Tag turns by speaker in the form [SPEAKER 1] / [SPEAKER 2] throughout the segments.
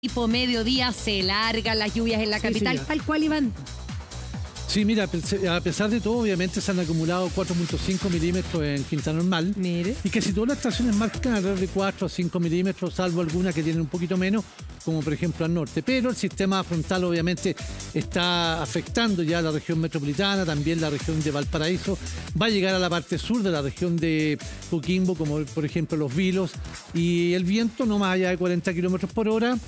[SPEAKER 1] tipo mediodía se largan las lluvias en la
[SPEAKER 2] Sí,
[SPEAKER 1] capital,
[SPEAKER 2] señor.
[SPEAKER 1] tal cual Iván.
[SPEAKER 3] Sí, mira, a pesar de todo, obviamente se han acumulado 4.5 milímetros en Quinta Normal.
[SPEAKER 1] Mire.
[SPEAKER 3] Y casi todas las estaciones marcan alrededor de 4 a 5 milímetros, salvo algunas que tienen un poquito menos, como por ejemplo al norte. Pero el sistema frontal obviamente está afectando ya la región metropolitana, también la región de Valparaíso. Va a llegar a la parte sur de la región de Coquimbo, como por ejemplo los Vilos. Y el viento no más allá de 40 kilómetros por hora.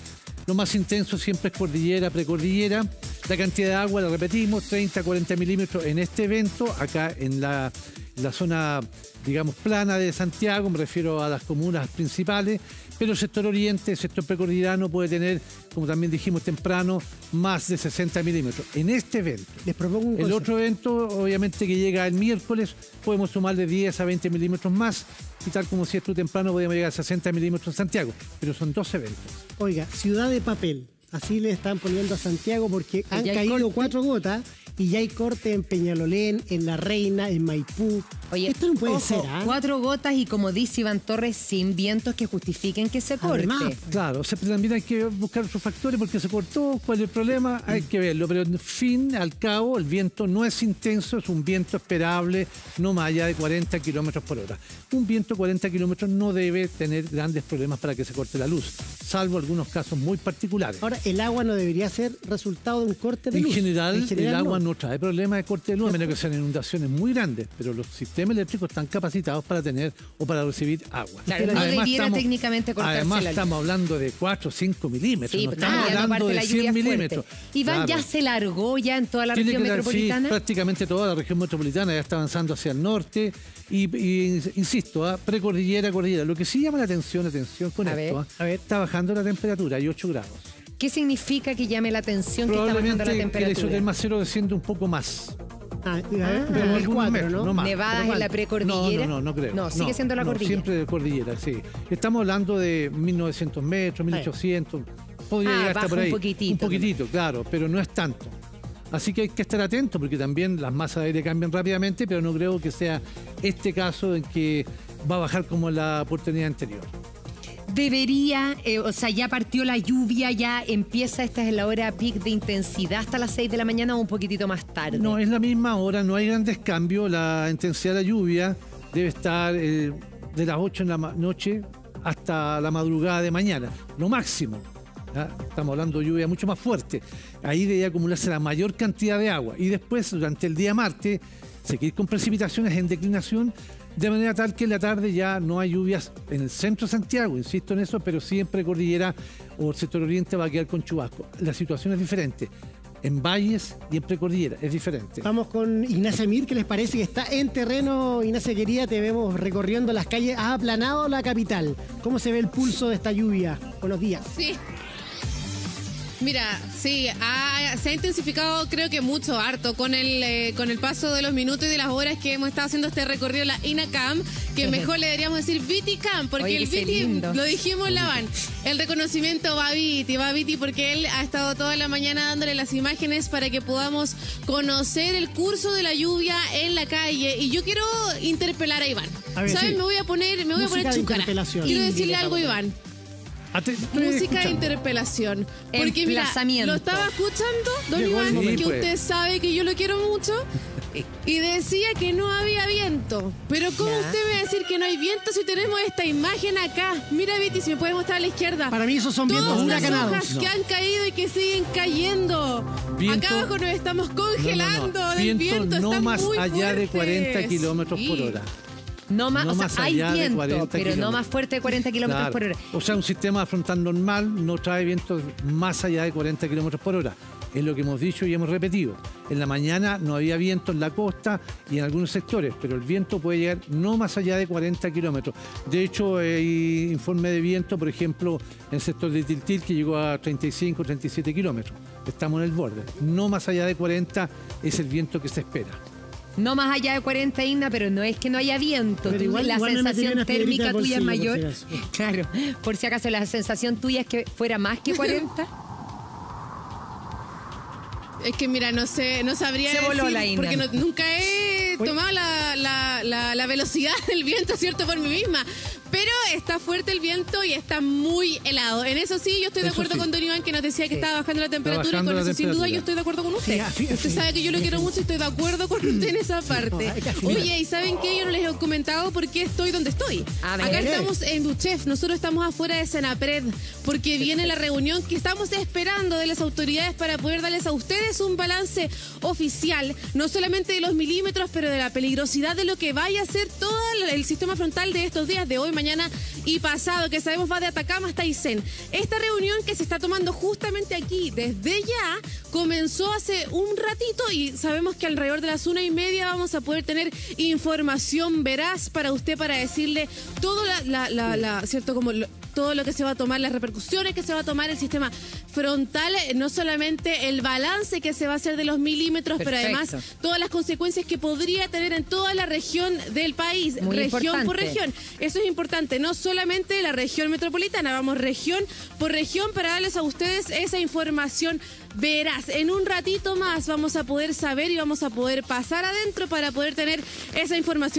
[SPEAKER 3] Lo más intenso siempre es cordillera, precordillera. La cantidad de agua, la repetimos, 30 a 40 milímetros en este evento, acá en la, en la zona, digamos, plana de Santiago, me refiero a las comunas principales, pero el sector oriente, el sector precordillerano puede tener, como también dijimos temprano, más de 60 milímetros. En este evento.
[SPEAKER 2] Les propongo un
[SPEAKER 3] El otro evento, obviamente, que llega el miércoles, podemos sumar de 10 a 20 milímetros más, y tal como si esto temprano podemos llegar a 60 milímetros en Santiago, pero son dos eventos.
[SPEAKER 2] Oiga, ciudad de papel. Así le están poniendo a Santiago porque han caído
[SPEAKER 1] corte.
[SPEAKER 2] cuatro gotas y ya hay corte en Peñalolén, en La Reina, en Maipú.
[SPEAKER 1] Oye,
[SPEAKER 2] Esto no puede
[SPEAKER 1] ojo,
[SPEAKER 2] ser, ¿ah?
[SPEAKER 1] Cuatro gotas y como dice Iván Torres, sin vientos que justifiquen que se corte.
[SPEAKER 2] Además,
[SPEAKER 3] Claro, o sea, también hay que buscar otros factores porque se cortó, cuál es el problema, hay que verlo. Pero en fin, al cabo, el viento no es intenso, es un viento esperable, no más allá de 40 kilómetros por hora. Un viento 40 kilómetros no debe tener grandes problemas para que se corte la luz, salvo algunos casos muy particulares.
[SPEAKER 2] ahora el agua no debería ser resultado de un corte de
[SPEAKER 3] En
[SPEAKER 2] luz.
[SPEAKER 3] general,
[SPEAKER 2] En general,
[SPEAKER 3] el agua
[SPEAKER 2] no.
[SPEAKER 3] no. Trae problemas de corte de luz, a menos que sean inundaciones muy grandes, pero los sistemas eléctricos están capacitados para tener o para recibir agua.
[SPEAKER 1] Claro, no debiera técnicamente cortarse
[SPEAKER 3] Además,
[SPEAKER 1] la
[SPEAKER 3] estamos hablando de 4 o 5 milímetros,
[SPEAKER 1] Sí,
[SPEAKER 3] no estamos hablando de
[SPEAKER 1] la
[SPEAKER 3] 100
[SPEAKER 1] lluvia fuerte.
[SPEAKER 3] milímetros.
[SPEAKER 1] Iván, ¿ya
[SPEAKER 3] Claro.
[SPEAKER 1] se largó ya en toda la
[SPEAKER 3] Tiene
[SPEAKER 1] región
[SPEAKER 3] que dar- sí,
[SPEAKER 1] metropolitana?
[SPEAKER 3] prácticamente toda la región metropolitana ya está avanzando hacia el norte y, y, insisto, ¿ah? precordillera, cordillera. Lo que sí llama la atención, atención con
[SPEAKER 1] A
[SPEAKER 3] esto,
[SPEAKER 1] ver.
[SPEAKER 3] ¿ah? está bajando la temperatura, hay 8 grados.
[SPEAKER 1] ¿Qué significa que llame la atención que está bajando la
[SPEAKER 3] Probablemente el
[SPEAKER 1] temperatura?
[SPEAKER 3] isoterma cero desciende un poco más.
[SPEAKER 2] Ah,
[SPEAKER 1] Ah.
[SPEAKER 2] el
[SPEAKER 3] algunos
[SPEAKER 2] cuatro,
[SPEAKER 3] metros,
[SPEAKER 2] ¿no?
[SPEAKER 3] no más.
[SPEAKER 1] Nevadas
[SPEAKER 3] ¿Pero
[SPEAKER 1] en la precordillera.
[SPEAKER 3] No, no, no, no creo.
[SPEAKER 1] No, sigue siendo la cordillera.
[SPEAKER 3] Siempre de cordillera, sí. Estamos hablando de 1900 metros, 1800. Podría
[SPEAKER 1] Ah,
[SPEAKER 3] llegar hasta
[SPEAKER 1] baja
[SPEAKER 3] por
[SPEAKER 1] un poquitito.
[SPEAKER 3] Un poquitito, claro, pero no es tanto. Así que hay que estar atento porque también las masas de aire cambian rápidamente, pero no creo que sea este caso en que va a bajar como la oportunidad anterior.
[SPEAKER 1] Debería, eh, o sea, ya partió la lluvia, ya empieza, esta es la hora peak de intensidad hasta las 6 de la mañana o un poquitito más tarde.
[SPEAKER 3] No, es la misma hora, no hay grandes cambios. La intensidad de la lluvia debe estar eh, de las 8 en la noche hasta la madrugada de mañana, lo máximo. Estamos hablando de lluvia mucho más fuerte. Ahí debe acumularse la mayor cantidad de agua. Y después, durante el día martes, seguir con precipitaciones en declinación, de manera tal que en la tarde ya no hay lluvias en el centro de Santiago, insisto en eso, pero siempre cordillera o el sector oriente va a quedar con chubasco. La situación es diferente. En valles y en precordillera es diferente.
[SPEAKER 2] Vamos con Ignacia Mir, que les parece que está en terreno, Ignacia querida, te vemos recorriendo las calles, ha aplanado la capital. ¿Cómo se ve el pulso de esta lluvia? Buenos días.
[SPEAKER 4] Sí. Mira, sí, ha- se ha intensificado creo que mucho, harto, con el, eh, con el paso de los minutos y de las horas que hemos estado haciendo este recorrido, la INACAM, que mejor le deberíamos decir Viticam, porque
[SPEAKER 1] Oye,
[SPEAKER 4] el Viti, lo dijimos en la van, el reconocimiento va a Viti, va a Viti porque él ha estado toda la mañana dándole las imágenes para que podamos conocer el curso de la lluvia en la calle. Y yo quiero interpelar a Iván.
[SPEAKER 2] A ver,
[SPEAKER 4] ¿Sabes?
[SPEAKER 2] sí.
[SPEAKER 4] Me voy a poner, me voy
[SPEAKER 2] Música
[SPEAKER 4] a poner
[SPEAKER 2] interpelación.
[SPEAKER 4] Quiero decirle algo,
[SPEAKER 2] por
[SPEAKER 4] Iván.
[SPEAKER 3] Ate- estoy
[SPEAKER 4] Música de
[SPEAKER 3] escuchando.
[SPEAKER 4] interpelación. Porque mira,
[SPEAKER 1] Emplazamiento.
[SPEAKER 4] lo estaba escuchando, don
[SPEAKER 2] Llegó el
[SPEAKER 4] Iván,
[SPEAKER 3] momento.
[SPEAKER 4] que
[SPEAKER 3] Sí, pues.
[SPEAKER 4] usted sabe que yo lo quiero mucho. Y decía que no había viento. Pero ¿cómo
[SPEAKER 1] Ya.
[SPEAKER 4] usted me va a decir que no hay viento si tenemos esta imagen acá? Mira, Viti, si me puede mostrar a la izquierda.
[SPEAKER 2] Para mí esos son vientos
[SPEAKER 4] Todas las
[SPEAKER 2] huracanados.
[SPEAKER 4] hojas
[SPEAKER 3] No.
[SPEAKER 4] que han caído y que siguen cayendo.
[SPEAKER 3] Viento-
[SPEAKER 4] Acá abajo nos estamos
[SPEAKER 3] No, no, no.
[SPEAKER 4] congelando del
[SPEAKER 3] Viento
[SPEAKER 4] viento.
[SPEAKER 3] no
[SPEAKER 4] están
[SPEAKER 3] más
[SPEAKER 4] muy
[SPEAKER 3] allá de
[SPEAKER 4] fuertes.
[SPEAKER 3] 40 kilómetros por
[SPEAKER 4] Sí.
[SPEAKER 3] hora.
[SPEAKER 1] No más,
[SPEAKER 3] No
[SPEAKER 1] o sea,
[SPEAKER 3] más
[SPEAKER 1] hay
[SPEAKER 3] allá de
[SPEAKER 1] viento,
[SPEAKER 3] 40
[SPEAKER 1] pero no más fuerte de 40 kilómetros
[SPEAKER 3] Claro.
[SPEAKER 1] por hora.
[SPEAKER 3] O sea, un sistema frontal normal no trae vientos más allá de 40 kilómetros por hora. Es lo que hemos dicho y hemos repetido. En la mañana no había viento en la costa y en algunos sectores, pero el viento puede llegar no más allá de 40 kilómetros. De hecho, hay informe de viento, por ejemplo, en el sector de Tiltil, que llegó a 35, 37 kilómetros. Estamos en el borde. No más allá de 40 es el viento que se espera.
[SPEAKER 1] No más allá de 40, Igna, pero no es que no haya viento.
[SPEAKER 2] Pero
[SPEAKER 1] Tú-
[SPEAKER 2] igual-
[SPEAKER 1] la
[SPEAKER 2] igual
[SPEAKER 1] sensación térmica tuya es mayor.
[SPEAKER 2] por si acaso.
[SPEAKER 1] Claro, por si acaso la sensación tuya es que fuera más que 40.
[SPEAKER 4] Es que mira, no sé, no sabría
[SPEAKER 1] Se voló
[SPEAKER 4] decir,
[SPEAKER 1] la Ina.
[SPEAKER 4] porque no- nunca he tomado la, la- la- la velocidad del viento, ¿cierto? Por mí misma. Pero está fuerte el viento y está muy helado. En eso sí, yo estoy de
[SPEAKER 3] Eso
[SPEAKER 4] acuerdo
[SPEAKER 3] sí.
[SPEAKER 4] con Don Iván que nos decía que estaba bajando la temperatura y con eso sin duda yo estoy de acuerdo con usted.
[SPEAKER 2] Sí,
[SPEAKER 4] usted sabe que yo lo quiero mucho y estoy de acuerdo con usted en esa parte. Oye, ¿y saben qué? Yo no les he comentado por qué estoy donde estoy.
[SPEAKER 1] A ver.
[SPEAKER 4] Acá estamos en Duchef, nosotros estamos afuera de Senapred porque viene la reunión que estamos esperando de las autoridades para poder darles a ustedes un balance oficial, no solamente de los milímetros, pero de la peligrosidad de lo que vaya a ser todo el, el sistema frontal de estos días, de hoy, mañana y pasado, que sabemos va de Atacama hasta Aysén. Esta reunión que se está tomando justamente aquí, desde ya, comenzó hace un ratito y sabemos que alrededor de las una y media vamos a poder tener información veraz para usted para decirle todo la- cierto como lo- todo lo que se va a tomar, las repercusiones que se va a tomar el sistema frontal, eh, no solamente el balance que se va a hacer de los milímetros, pero además todas las consecuencias que podría tener en toda la región del país,
[SPEAKER 1] Muy
[SPEAKER 4] región por región. Eso es importante, no solamente la región metropolitana, vamos región por región para darles a ustedes esa información veraz. En un ratito más vamos a poder saber y vamos a poder pasar adentro para poder tener esa información.